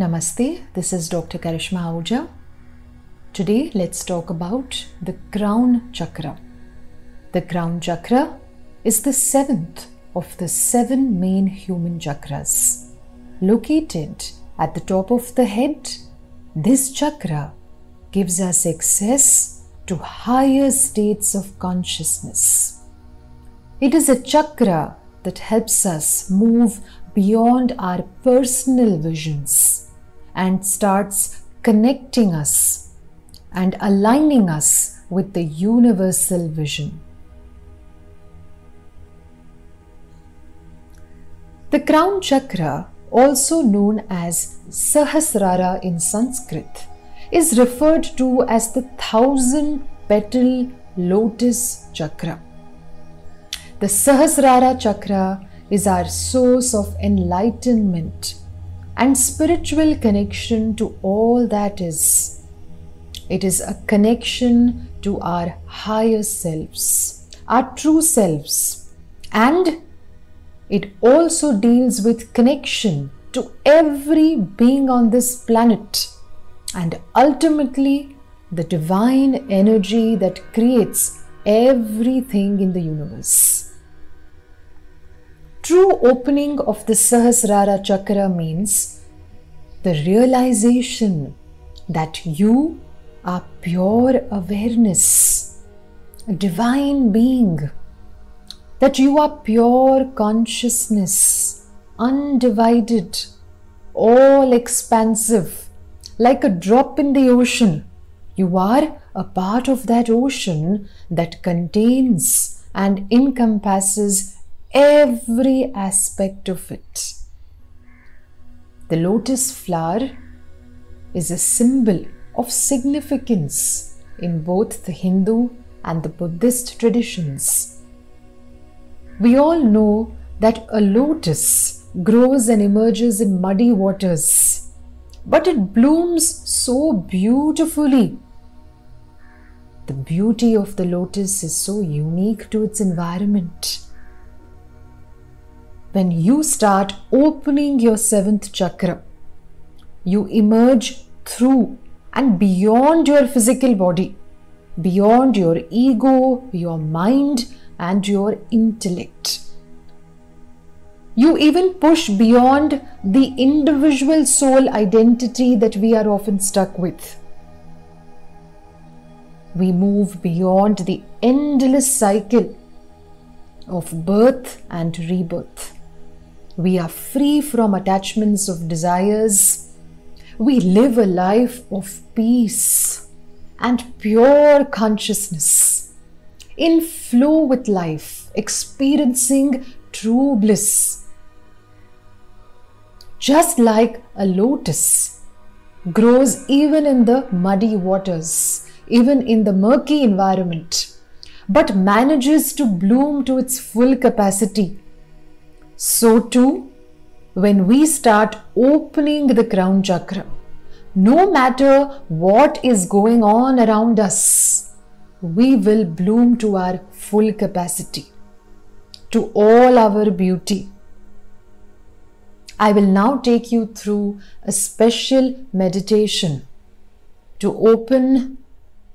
Namaste, this is Dr. Karishma Ahuja. Today, let's talk about the crown chakra. The crown chakra is the seventh of the seven main human chakras. Located at the top of the head, this chakra gives us access to higher states of consciousness. It is a chakra that helps us move beyond our personal visions and starts connecting us and aligning us with the universal vision. The crown chakra, also known as Sahasrara in Sanskrit, is referred to as the thousand petal lotus chakra. The Sahasrara chakra is our source of enlightenment and spiritual connection to all that is. It is a connection to our higher selves, our true selves, and it also deals with connection to every being on this planet and ultimately the divine energy that creates everything in the universe. True opening of the Sahasrara chakra means the realization that you are pure awareness, a divine being, that you are pure consciousness, undivided, all expansive, like a drop in the ocean. You are a part of that ocean that contains and encompasses every aspect of it. The lotus flower is a symbol of significance in both the Hindu and the Buddhist traditions. We all know that a lotus grows and emerges in muddy waters, but it blooms so beautifully. The beauty of the lotus is so unique to its environment when you start opening your seventh chakra, you emerge through and beyond your physical body, beyond your ego, your mind, and your intellect. You even push beyond the individual soul identity that we are often stuck with. We move beyond the endless cycle of birth and rebirth. We are free from attachments of desires. We live a life of peace and pure consciousness, in flow with life, experiencing true bliss. Just like a lotus grows even in the muddy waters, even in the murky environment, but manages to bloom to its full capacity so too, when we start opening the crown chakra, no matter what is going on around us, we will bloom to our full capacity, to all our beauty. I will now take you through a special meditation to open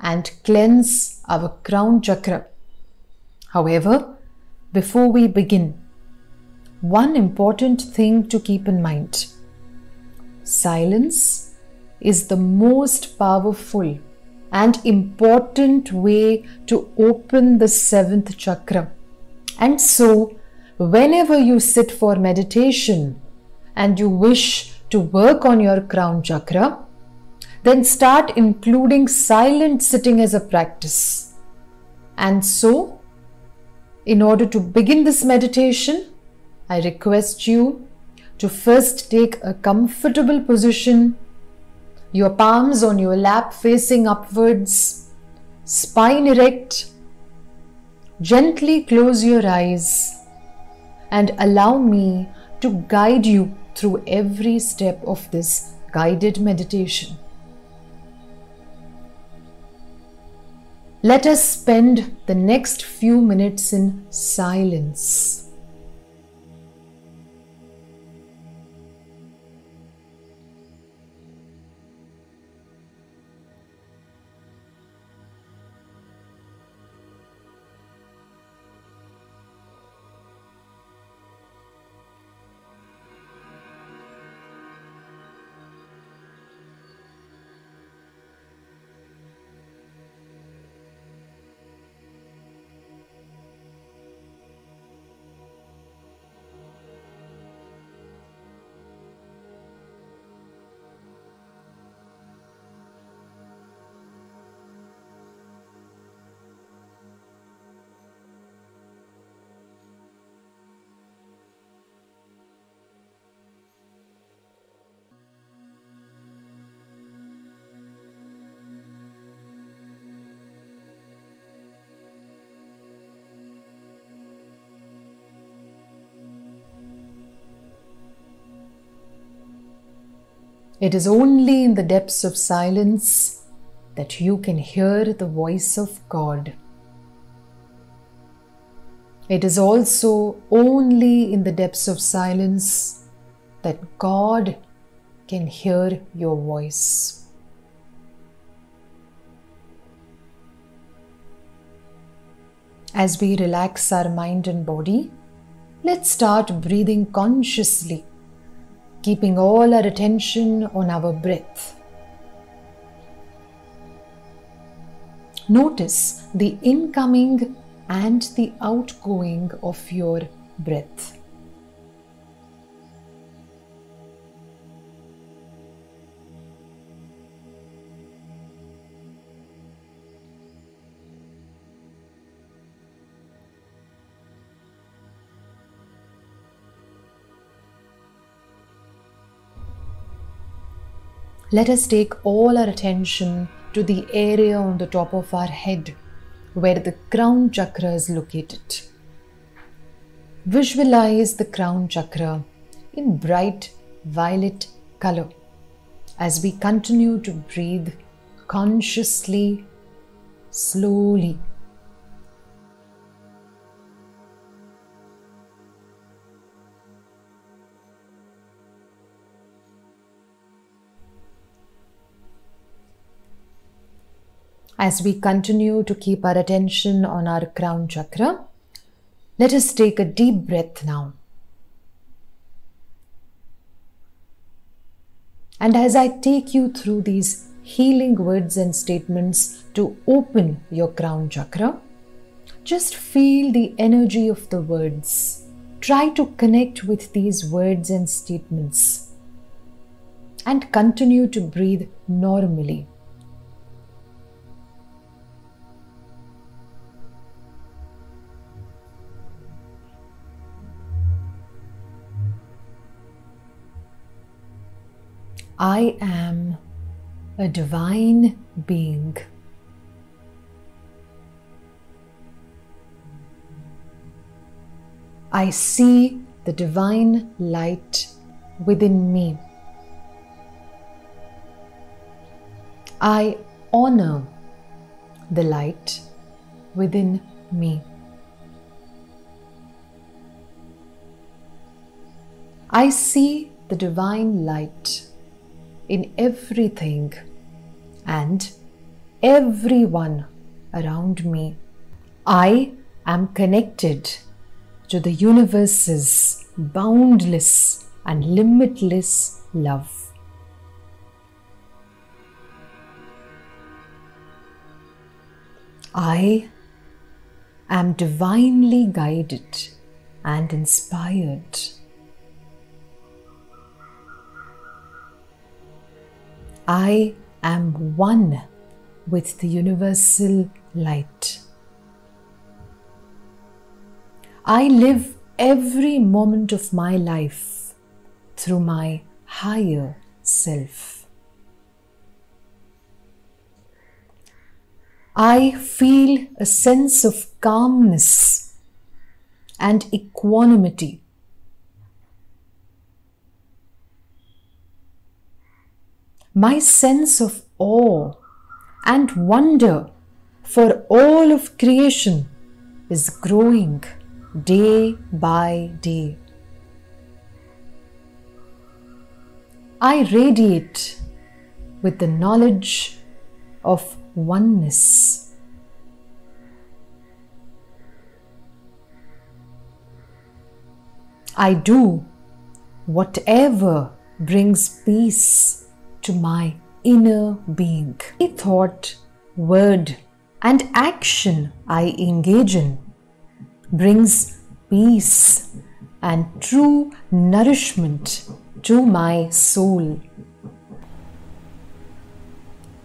and cleanse our crown chakra. However, before we begin, one important thing to keep in mind silence is the most powerful and important way to open the seventh chakra. And so, whenever you sit for meditation and you wish to work on your crown chakra, then start including silent sitting as a practice. And so, in order to begin this meditation, I request you to first take a comfortable position, your palms on your lap facing upwards, spine erect. Gently close your eyes and allow me to guide you through every step of this guided meditation. Let us spend the next few minutes in silence. It is only in the depths of silence that you can hear the voice of God. It is also only in the depths of silence that God can hear your voice. As we relax our mind and body, let's start breathing consciously, keeping all our attention on our breath. Notice the incoming and the outgoing of your breath. Let us take all our attention to the area on the top of our head where the crown chakra is located. Visualize the crown chakra in bright violet color as we continue to breathe consciously, slowly. As we continue to keep our attention on our crown chakra, let us take a deep breath now. And as I take you through these healing words and statements to open your crown chakra, just feel the energy of the words. Try to connect with these words and statements and continue to breathe normally. I am a divine being. I see the divine light within me. I honor the light within me. I see the divine light in everything and everyone around me. I am connected to the universe's boundless and limitless love. I am divinely guided and inspired. I am one with the universal light. I live every moment of my life through my higher self. I feel a sense of calmness and equanimity my sense of awe and wonder for all of creation is growing day by day. I radiate with the knowledge of oneness. I do whatever brings peace to my inner being. The thought, word, and action I engage in brings peace and true nourishment to my soul.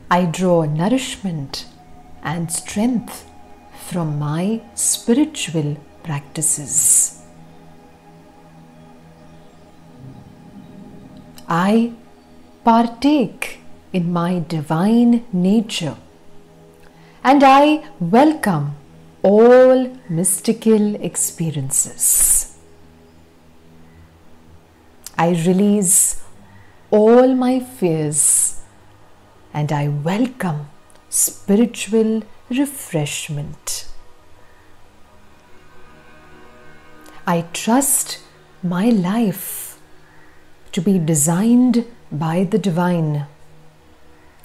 I draw nourishment and strength from my spiritual practices. I partake in my divine nature. And I welcome all mystical experiences. I release all my fears and I welcome spiritual refreshment. I trust my life to be designed by the divine,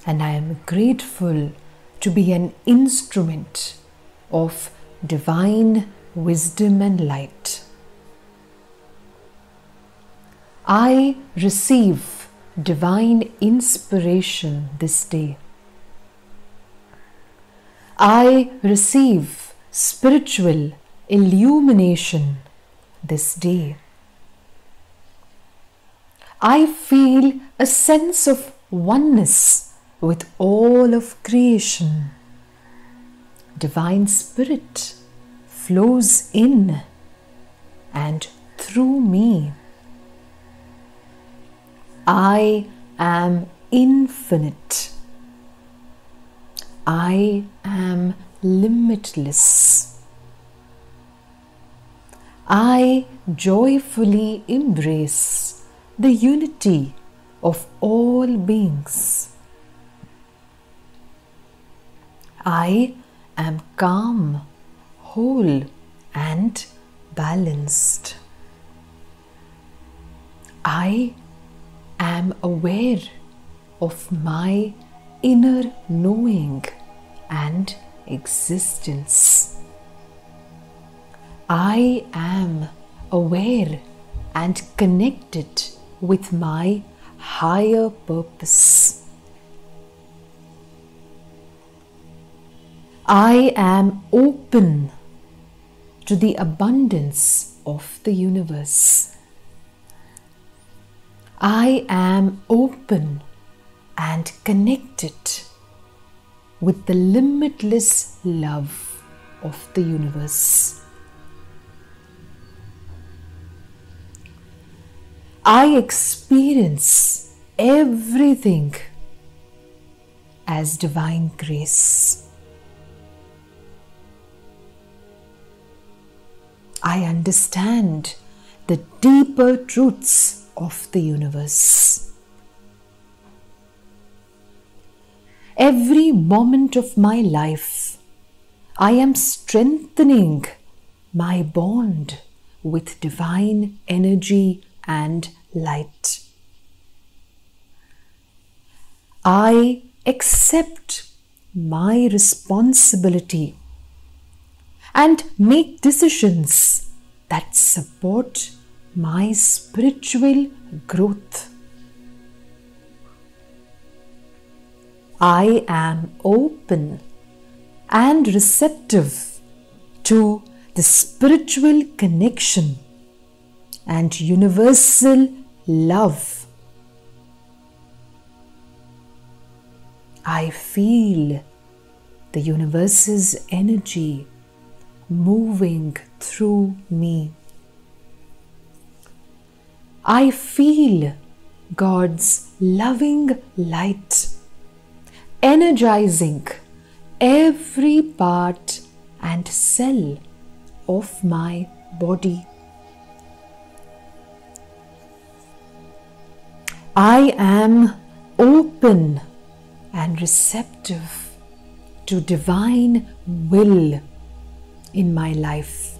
and I am grateful to be an instrument of divine wisdom and light. I receive divine inspiration this day. I receive spiritual illumination this day. I feel a sense of oneness with all of creation. Divine Spirit flows in and through me. I am infinite. I am limitless. I joyfully embrace the unity of all beings. I am calm, whole, and balanced. I am aware of my inner knowing and existence. I am aware and connected with my higher purpose. I am open to the abundance of the universe. I am open and connected with the limitless love of the universe. I experience everything as divine grace. I understand the deeper truths of the universe. Every moment of my life, I am strengthening my bond with divine energy and light. I accept my responsibility and make decisions that support my spiritual growth. I am open and receptive to the spiritual connection and universal love. I feel the universe's energy moving through me. I feel God's loving light energizing every part and cell of my body. I am open and receptive to divine will in my life.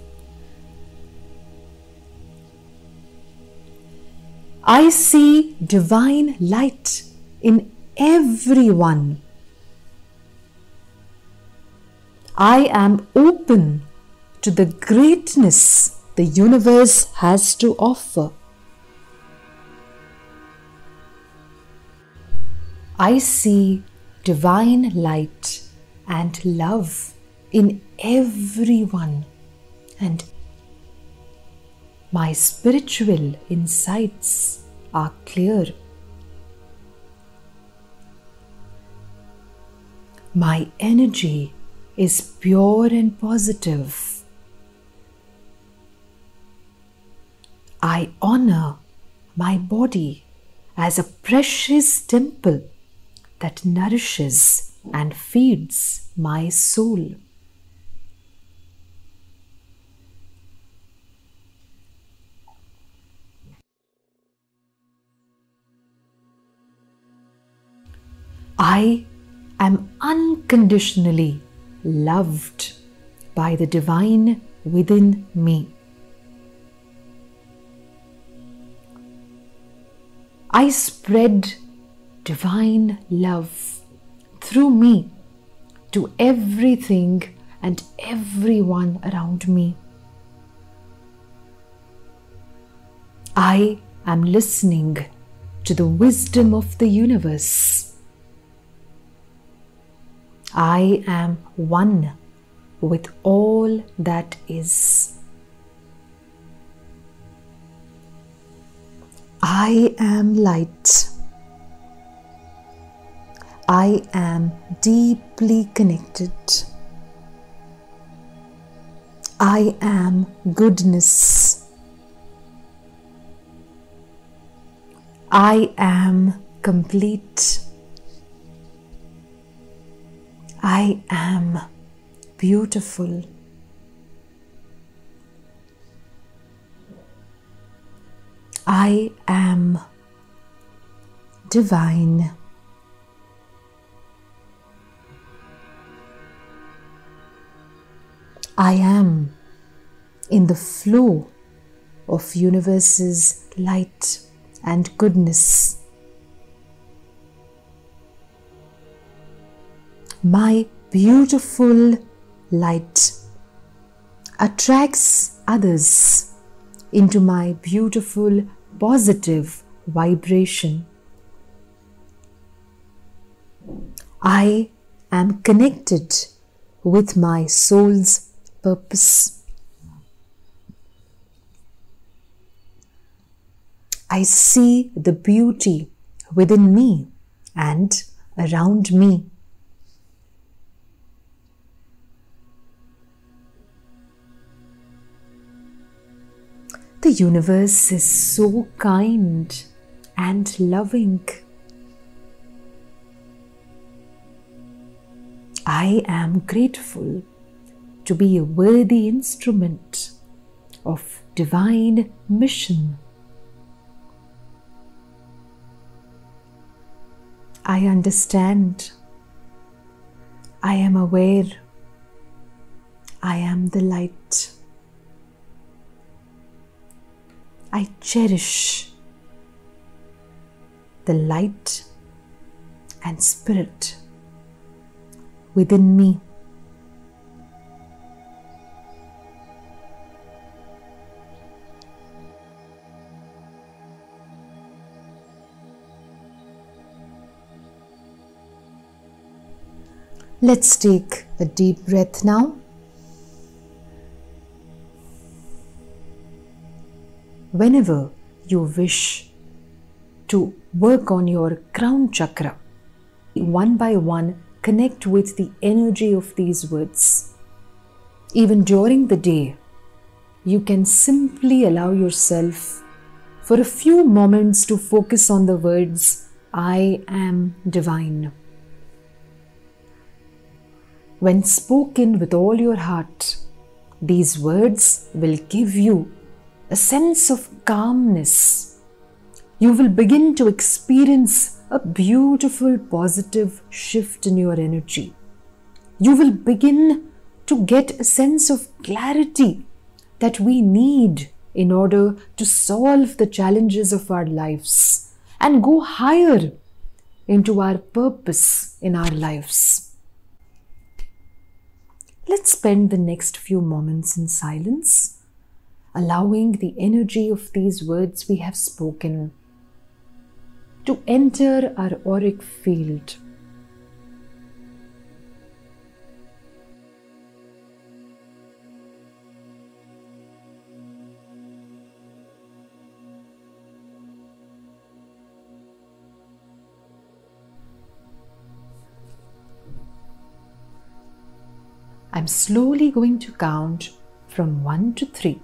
I see divine light in everyone. I am open to the greatness the universe has to offer. I see divine light and love in everyone, and my spiritual insights are clear. My energy is pure and positive. I honor my body as a precious temple that nourishes and feeds my soul. I am unconditionally loved by the divine within me. I spread divine love through me to everything and everyone around me. I am listening to the wisdom of the universe. I am one with all that is. I am light. I am deeply connected. I am goodness. I am complete. I am beautiful. I am divine. I am in the flow of universe's light and goodness. My beautiful light attracts others into my beautiful positive vibration. I am connected with my soul's purpose. I see the beauty within me and around me. The universe is so kind and loving. I am grateful to be a worthy instrument of divine mission. I understand. I am aware. I am the light. I cherish the light and spirit within me. Let's take a deep breath now. whenever you wish to work on your crown chakra, one by one connect with the energy of these words. Even during the day, you can simply allow yourself for a few moments to focus on the words, I am divine. When spoken with all your heart, these words will give you a sense of calmness. You will begin to experience a beautiful positive shift in your energy. You will begin to get a sense of clarity that we need in order to solve the challenges of our lives and go higher into our purpose in our lives. Let's spend the next few moments in silence allowing the energy of these words we have spoken to enter our auric field. I'm slowly going to count from 1 to 3.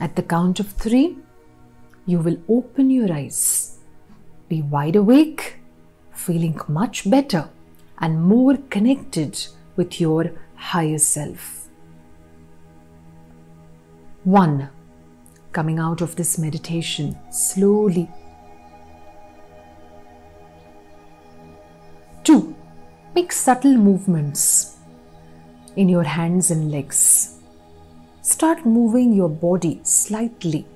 At the count of three, you will open your eyes. Be wide awake, feeling much better and more connected with your higher self. One, coming out of this meditation slowly. Two, make subtle movements in your hands and legs. Start moving your body slightly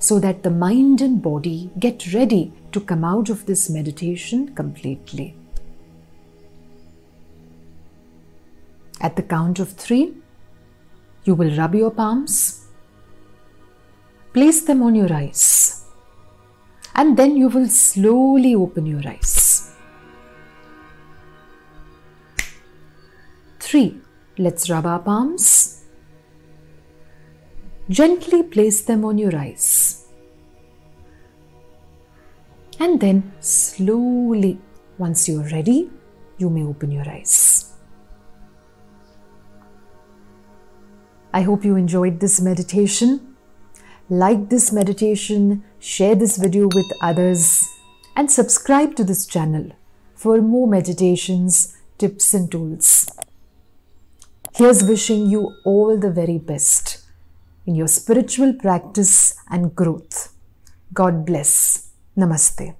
so that the mind and body get ready to come out of this meditation completely. At the count of three, you will rub your palms, place them on your eyes, and then you will slowly open your eyes. Three, let's rub our palms. Gently place them on your eyes. And then slowly, once you're ready, you may open your eyes. I hope you enjoyed this meditation. Like this meditation, share this video with others, and subscribe to this channel for more meditations, tips, and tools. Here's wishing you all the very best in your spiritual practice and growth. God bless. Namaste.